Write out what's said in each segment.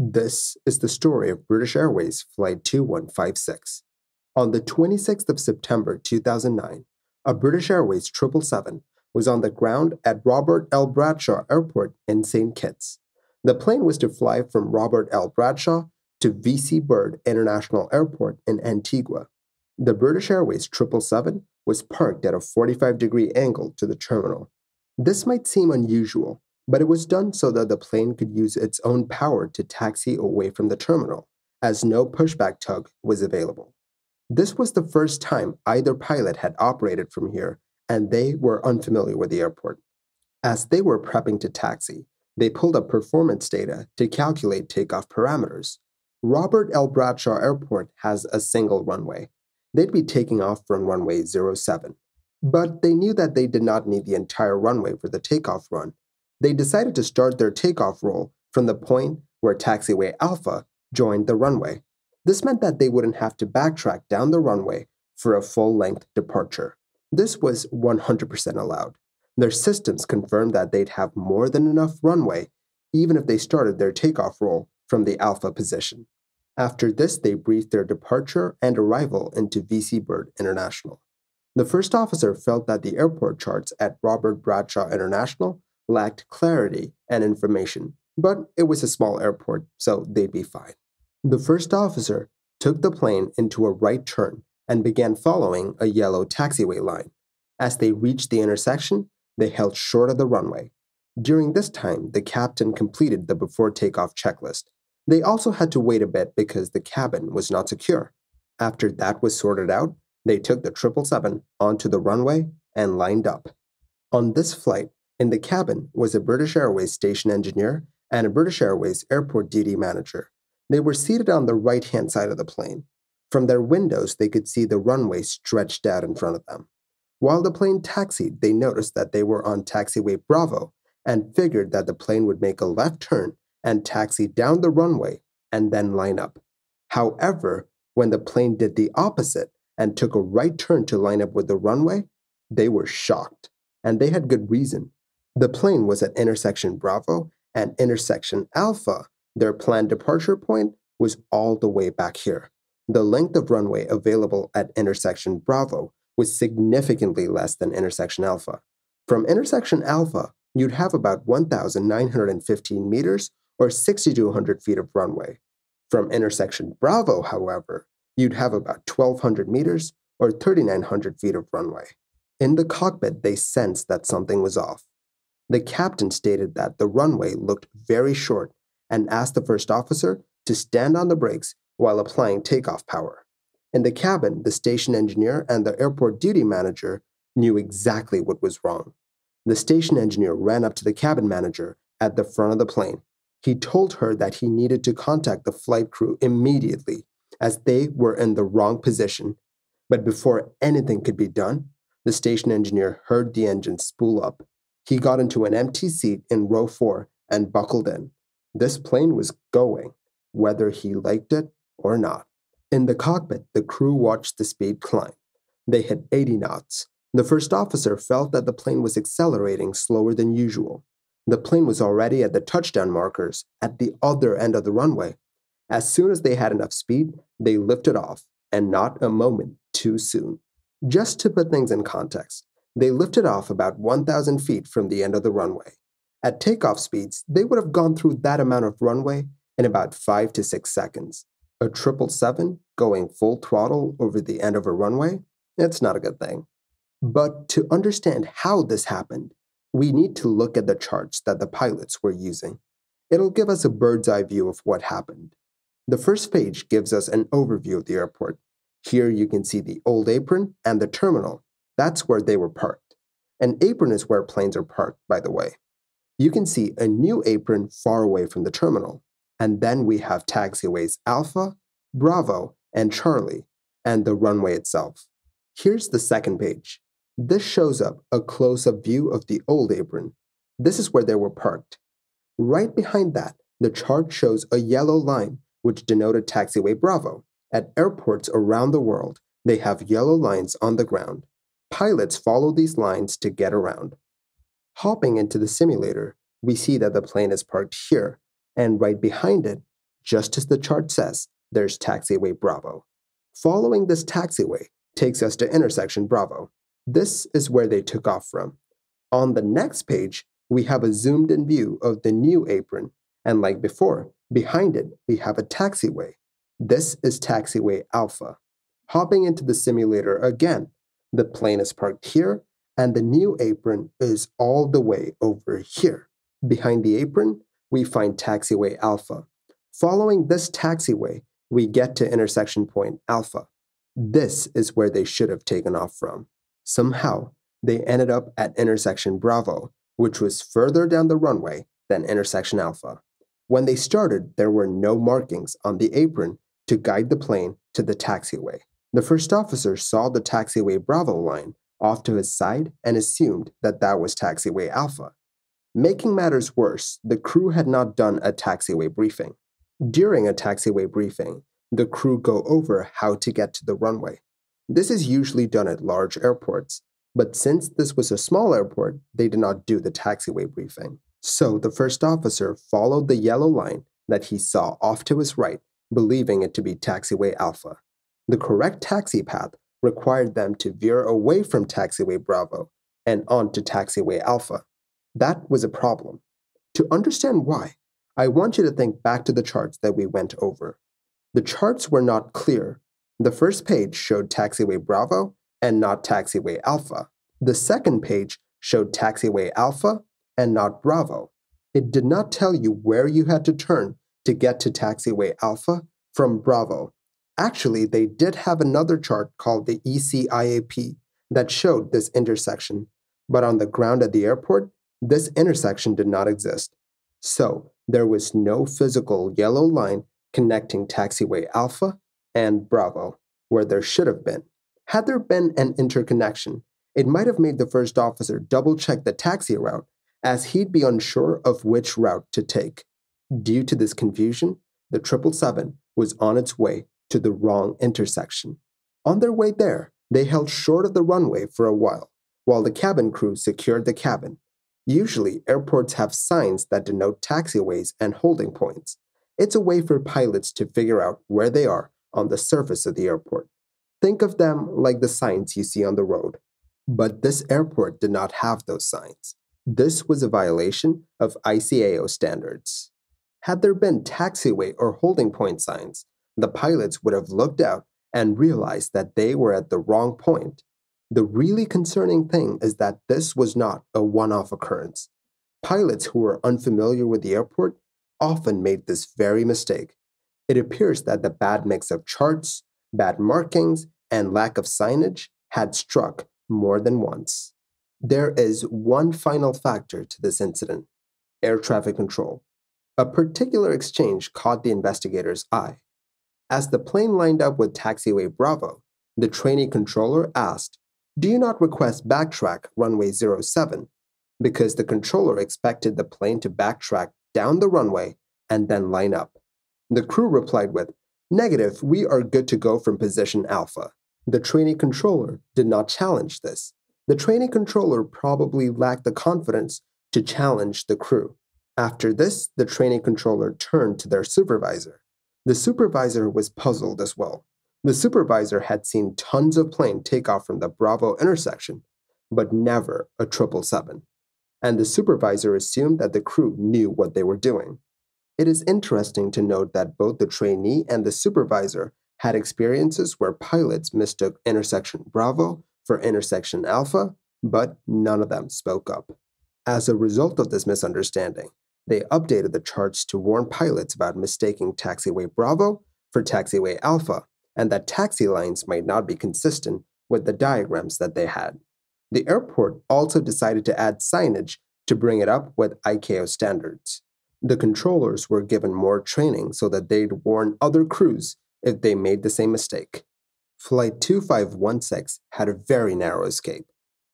This is the story of British Airways Flight 2156. On the 26th of September 2009, a British Airways 777 was on the ground at Robert L. Bradshaw Airport in St. Kitts. The plane was to fly from Robert L. Bradshaw to VC Bird International Airport in Antigua. The British Airways 777 was parked at a 45 degree angle to the terminal. This might seem unusual, but it was done so that the plane could use its own power to taxi away from the terminal, as no pushback tug was available. This was the first time either pilot had operated from here, and they were unfamiliar with the airport. As they were prepping to taxi, they pulled up performance data to calculate takeoff parameters. Robert L. Bradshaw Airport has a single runway. They'd be taking off from runway 07. But they knew that they did not need the entire runway for the takeoff run, they decided to start their takeoff roll from the point where taxiway Alpha joined the runway. This meant that they wouldn't have to backtrack down the runway for a full length departure. This was 100% allowed. Their systems confirmed that they'd have more than enough runway, even if they started their takeoff roll from the Alpha position. After this, they briefed their departure and arrival into VC Bird International. The first officer felt that the airport charts at Robert Bradshaw International lacked clarity and information, but it was a small airport, so they'd be fine. The first officer took the plane into a right turn and began following a yellow taxiway line. As they reached the intersection, they held short of the runway. During this time, the captain completed the before takeoff checklist. They also had to wait a bit because the cabin was not secure. After that was sorted out, they took the 777 onto the runway and lined up. On this flight, in the cabin was a British Airways station engineer and a British Airways airport duty manager. They were seated on the right hand side of the plane. From their windows, they could see the runway stretched out in front of them. While the plane taxied, they noticed that they were on taxiway Bravo and figured that the plane would make a left turn and taxi down the runway and then line up. However, when the plane did the opposite and took a right turn to line up with the runway, they were shocked. And they had good reason. The plane was at intersection Bravo and intersection Alpha. Their planned departure point was all the way back here. The length of runway available at intersection Bravo was significantly less than intersection Alpha. From intersection Alpha, you'd have about 1,915 meters or 6,200 feet of runway. From intersection Bravo, however, you'd have about 1,200 meters or 3,900 feet of runway. In the cockpit, they sensed that something was off. The captain stated that the runway looked very short and asked the first officer to stand on the brakes while applying takeoff power. In the cabin, the station engineer and the airport duty manager knew exactly what was wrong. The station engineer ran up to the cabin manager at the front of the plane. He told her that he needed to contact the flight crew immediately as they were in the wrong position. But before anything could be done, the station engineer heard the engine spool up he got into an empty seat in row four and buckled in. This plane was going, whether he liked it or not. In the cockpit, the crew watched the speed climb. They hit 80 knots. The first officer felt that the plane was accelerating slower than usual. The plane was already at the touchdown markers at the other end of the runway. As soon as they had enough speed, they lifted off, and not a moment too soon. Just to put things in context, they lifted off about 1,000 feet from the end of the runway. At takeoff speeds, they would have gone through that amount of runway in about 5 to 6 seconds. A 777 going full throttle over the end of a runway? It's not a good thing. But to understand how this happened, we need to look at the charts that the pilots were using. It'll give us a bird's eye view of what happened. The first page gives us an overview of the airport. Here you can see the old apron and the terminal, that's where they were parked. An apron is where planes are parked, by the way. You can see a new apron far away from the terminal. And then we have taxiways Alpha, Bravo, and Charlie, and the runway itself. Here's the second page. This shows up a close up view of the old apron. This is where they were parked. Right behind that, the chart shows a yellow line, which denoted taxiway Bravo. At airports around the world, they have yellow lines on the ground. Pilots follow these lines to get around. Hopping into the simulator, we see that the plane is parked here, and right behind it, just as the chart says, there's taxiway Bravo. Following this taxiway takes us to intersection Bravo. This is where they took off from. On the next page, we have a zoomed in view of the new apron, and like before, behind it, we have a taxiway. This is taxiway Alpha. Hopping into the simulator again, the plane is parked here, and the new apron is all the way over here. Behind the apron, we find taxiway Alpha. Following this taxiway, we get to intersection point Alpha. This is where they should have taken off from. Somehow, they ended up at intersection Bravo, which was further down the runway than intersection Alpha. When they started, there were no markings on the apron to guide the plane to the taxiway. The first officer saw the taxiway Bravo line off to his side and assumed that that was taxiway Alpha. Making matters worse, the crew had not done a taxiway briefing. During a taxiway briefing, the crew go over how to get to the runway. This is usually done at large airports, but since this was a small airport, they did not do the taxiway briefing. So the first officer followed the yellow line that he saw off to his right, believing it to be taxiway Alpha. The correct taxi path required them to veer away from taxiway Bravo and onto taxiway Alpha. That was a problem. To understand why, I want you to think back to the charts that we went over. The charts were not clear. The first page showed taxiway Bravo and not taxiway Alpha. The second page showed taxiway Alpha and not Bravo. It did not tell you where you had to turn to get to taxiway Alpha from Bravo. Actually, they did have another chart called the ECIAP that showed this intersection, but on the ground at the airport, this intersection did not exist. So, there was no physical yellow line connecting taxiway Alpha and Bravo, where there should have been. Had there been an interconnection, it might have made the first officer double check the taxi route, as he'd be unsure of which route to take. Due to this confusion, the 777 was on its way to the wrong intersection. On their way there, they held short of the runway for a while, while the cabin crew secured the cabin. Usually, airports have signs that denote taxiways and holding points. It's a way for pilots to figure out where they are on the surface of the airport. Think of them like the signs you see on the road. But this airport did not have those signs. This was a violation of ICAO standards. Had there been taxiway or holding point signs, the pilots would have looked out and realized that they were at the wrong point. The really concerning thing is that this was not a one off occurrence. Pilots who were unfamiliar with the airport often made this very mistake. It appears that the bad mix of charts, bad markings, and lack of signage had struck more than once. There is one final factor to this incident air traffic control. A particular exchange caught the investigators' eye. As the plane lined up with taxiway Bravo, the trainee controller asked, Do you not request backtrack runway 07? Because the controller expected the plane to backtrack down the runway and then line up. The crew replied with, Negative, we are good to go from position Alpha. The trainee controller did not challenge this. The trainee controller probably lacked the confidence to challenge the crew. After this, the trainee controller turned to their supervisor. The supervisor was puzzled as well. The supervisor had seen tons of plane take off from the Bravo intersection, but never a 777. And the supervisor assumed that the crew knew what they were doing. It is interesting to note that both the trainee and the supervisor had experiences where pilots mistook intersection Bravo for intersection Alpha, but none of them spoke up. As a result of this misunderstanding, they updated the charts to warn pilots about mistaking taxiway Bravo for taxiway Alpha and that taxi lines might not be consistent with the diagrams that they had. The airport also decided to add signage to bring it up with ICAO standards. The controllers were given more training so that they'd warn other crews if they made the same mistake. Flight 2516 had a very narrow escape.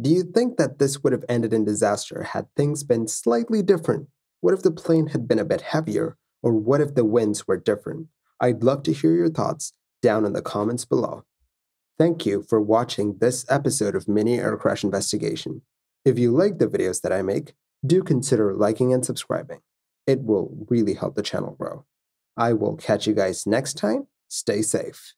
Do you think that this would have ended in disaster had things been slightly different what if the plane had been a bit heavier? Or what if the winds were different? I'd love to hear your thoughts down in the comments below. Thank you for watching this episode of Mini Air Crash Investigation. If you like the videos that I make, do consider liking and subscribing. It will really help the channel grow. I will catch you guys next time. Stay safe.